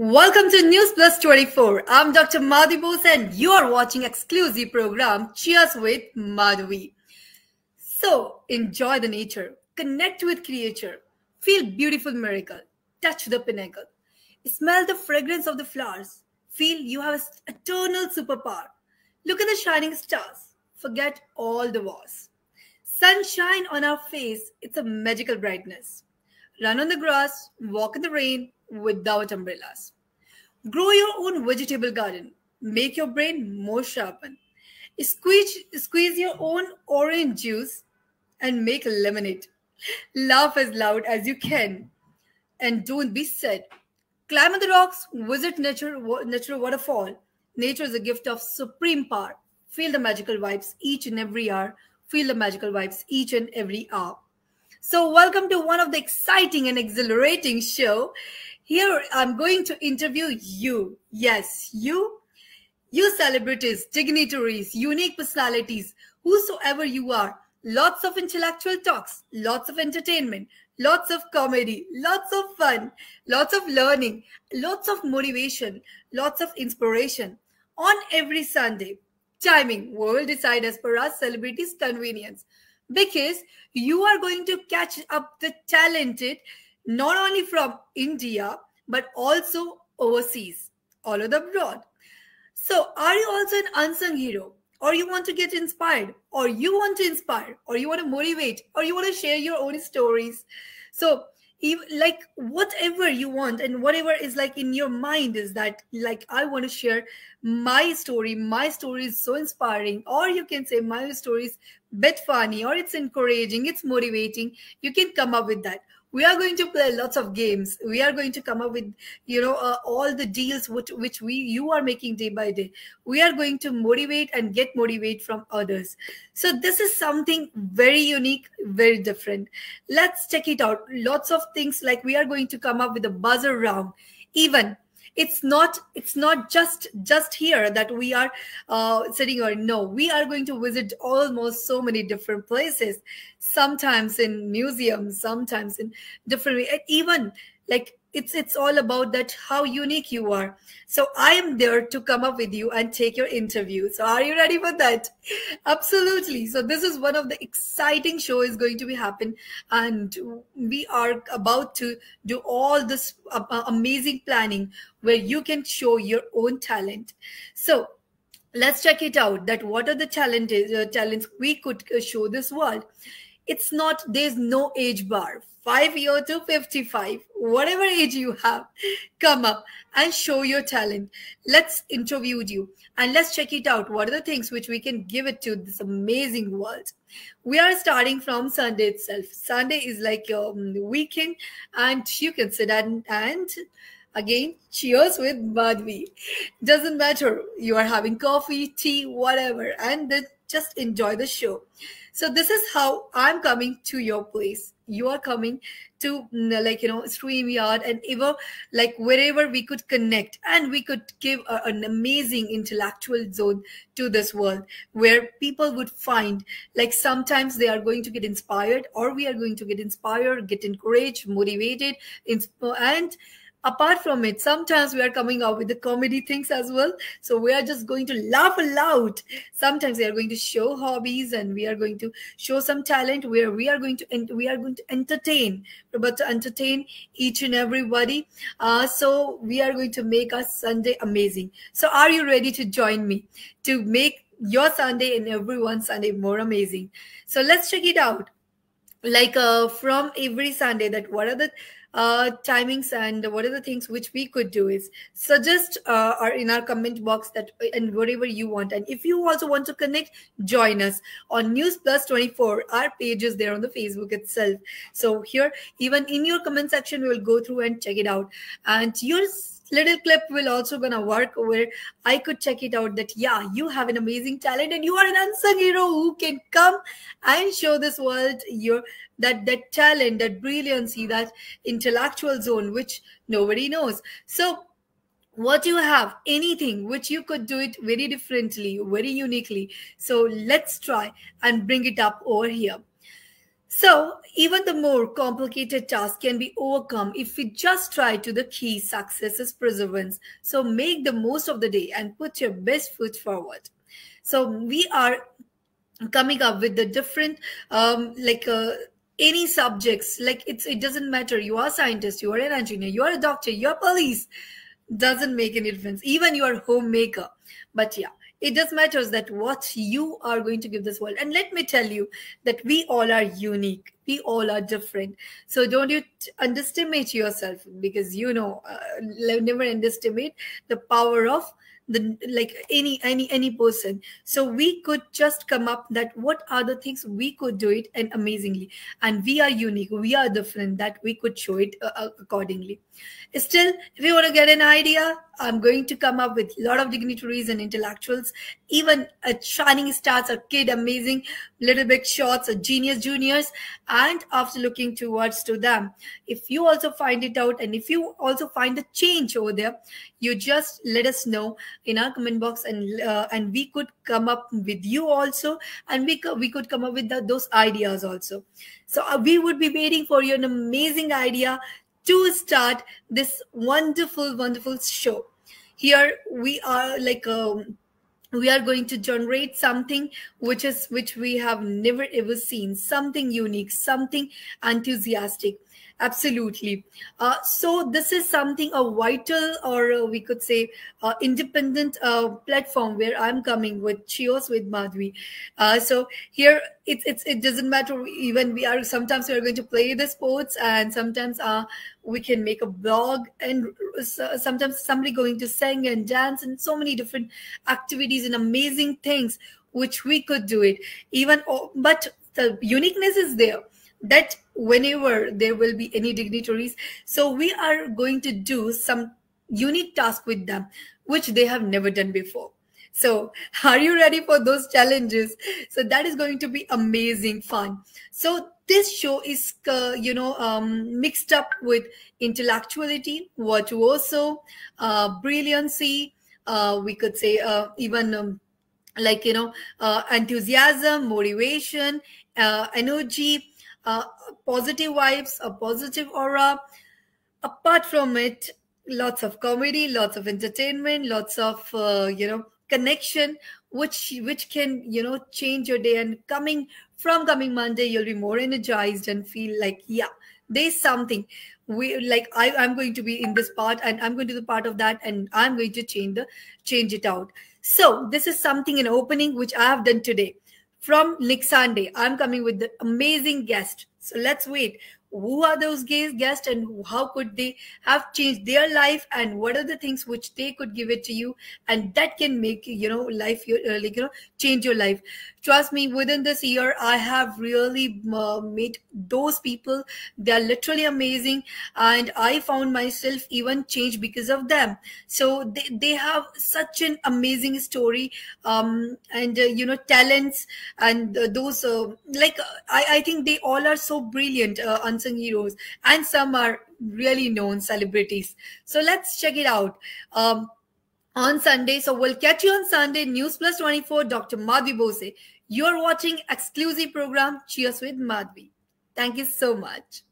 Welcome to News Plus 24. I'm Dr. Madhu Bose and you are watching exclusive program Cheers with Madhvi. So enjoy the nature, connect with creature, feel beautiful miracle, touch the pinnacle, smell the fragrance of the flowers, feel you have eternal superpower. Look at the shining stars, forget all the wars. Sunshine on our face, it's a magical brightness. Run on the grass, walk in the rain, without umbrellas. Grow your own vegetable garden. Make your brain more sharpened. Squeeze, squeeze your own orange juice and make lemonade. Laugh as loud as you can. And don't be sad. Climb on the rocks, visit nature, natural waterfall. Nature is a gift of supreme power. Feel the magical vibes each and every hour. Feel the magical vibes each and every hour. So, welcome to one of the exciting and exhilarating show. Here, I'm going to interview you. Yes, you. You celebrities, dignitaries, unique personalities, whosoever you are. Lots of intellectual talks, lots of entertainment, lots of comedy, lots of fun, lots of learning, lots of motivation, lots of inspiration on every Sunday. Timing will decide as per our celebrities' convenience because you are going to catch up the talented not only from India, but also overseas, all over the abroad. So, are you also an unsung hero? Or you want to get inspired? Or you want to inspire? Or you want to motivate? Or you want to share your own stories? So, like whatever you want and whatever is like in your mind is that like i want to share my story my story is so inspiring or you can say my story is bit funny or it's encouraging it's motivating you can come up with that. We are going to play lots of games. We are going to come up with you know uh, all the deals which, which we you are making day by day. We are going to motivate and get motivate from others. So this is something very unique very different. Let's check it out. Lots of things like we are going to come up with a buzzer round. Even it's not it's not just just here that we are uh, sitting or no we are going to visit almost so many different places sometimes in museums sometimes in different even like it's it's all about that how unique you are. So i am there to come up with you and take your interview. So are you ready for that? Absolutely. So this is one of the exciting show is going to be happen and we are about to do all this amazing planning where you can show your own talent. So let's check it out that what are the challenges uh, talents we could uh, show this world it's not there's no age bar. 5 year to 55 whatever age you have come up and show your talent. Let's interview you and let's check it out. What are the things which we can give it to this amazing world? We are starting from sunday itself. Sunday is like your um, weekend and you can sit and, and again cheers with Madhvi. doesn't matter. You are having coffee tea whatever and just enjoy the show so this is how i'm coming to your place. You are coming to mm, like you know StreamYard and ever like wherever we could connect and we could give a, an amazing intellectual zone to this world where people would find like sometimes they are going to get inspired or we are going to get inspired get encouraged motivated and apart from it sometimes we are coming out with the comedy things as well. So we are just going to laugh aloud. Sometimes we are going to show hobbies and we are going to show some talent where we are going to we are going to entertain about to entertain each and everybody. Uh, so we are going to make our sunday amazing. So are you ready to join me to make your sunday and everyone's sunday more amazing? So let's check it out. Like uh, from every sunday that what are the uh, timings and what are the things which we could do is suggest uh, or in our comment box that and whatever you want. And if you also want to connect join us on news plus 24 our page is there on the facebook itself. So here even in your comment section we will go through and check it out. And your little clip will also gonna work where i could check it out that yeah you have an amazing talent and you are an unsung hero who can come and show this world your that that talent that brilliancy that intellectual zone which nobody knows. So what you have anything which you could do it very differently very uniquely. So let's try and bring it up over here So, even the more complicated task can be overcome if we just try to the key success is perseverance. So, make the most of the day and put your best foot forward. So, we are coming up with the different, um, like, uh, any subjects like it's it doesn't matter. You are a scientist you are an engineer you are a doctor you're police. Doesn't make any difference. Even you are homemaker. But yeah it does matters that what you are going to give this world. And let me tell you that we all are unique. We all are different. So don't you underestimate yourself because you know uh, never underestimate the power of the like any any any person. So we could just come up that what are the things we could do it and amazingly. And we are unique. We are different that we could show it uh, uh accordingly. Still, if you want to get an idea, I'm going to come up with a lot of dignitaries and intellectuals, even a shining stars, a kid, amazing, little big shots, a genius juniors. And after looking towards to them, if you also find it out and if you also find a change over there, you just let us know in our comment box and uh, and we could come up with you also and we could, we could come up with the, those ideas also. So uh, we would be waiting for you an amazing idea to start this wonderful, wonderful show. Here we are like um, we are going to generate something which is which we have never ever seen, something unique, something enthusiastic absolutely. Uh, so this is something a vital or uh, we could say uh, independent uh, platform where i'm coming with Cheers with madhvi. Uh, so here it's, it's it doesn't matter even we are sometimes we are going to play the sports and sometimes uh, we can make a blog and sometimes somebody going to sing and dance and so many different activities and amazing things which we could do it. Even oh, but the uniqueness is there. That whenever there will be any dignitaries. So we are going to do some unique task with them which they have never done before. So are you ready for those challenges? So that is going to be amazing fun. So this show is uh, you know um, mixed up with intellectuality virtuoso uh, brilliancy uh, we could say uh, even um, like you know uh, enthusiasm motivation uh, energy uh, positive vibes, a positive aura. Apart from it, lots of comedy, lots of entertainment, lots of uh, you know connection, which which can you know change your day. And coming from coming Monday, you'll be more energized and feel like yeah, there's something we like I, i'm going to be in this part and i'm going to be part of that and i'm going to change the change it out so this is something an opening which i have done today from Sunday. I'm coming with the amazing guest. So let's wait who are those guests and how could they have changed their life and what are the things which they could give it to you and that can make you know life uh, like you know change your life. Trust me within this year i have really uh, made those people. They are literally amazing and i found myself even changed because of them. So they, they have such an amazing story um, and uh, you know talents and uh, those uh, like I, I think they all are so brilliant uh, unsung heroes, and some are really known celebrities. So let's check it out. Um, on Sunday, so we'll catch you on Sunday, News Plus 24, Dr. Madhvi Bose. You're watching exclusive program Cheers with Madhvi. Thank you so much.